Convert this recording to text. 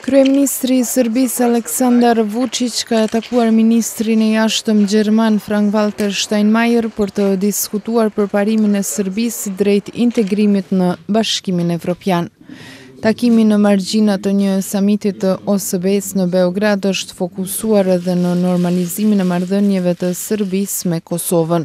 Kryeministri i Serbisë Aleksandar Vučić ka takuar ministrin e Jashtëm gjerman Frank-Walter Steinmeier për të diskutuar përparimin e Serbisë drejt integrimit në Bashkimin Evropian. Takimi në margjina të një samiti të OSBE-së në Beograd është fokusuar edhe në normalizimin e marrëdhënieve të Serbisë me Kosovën.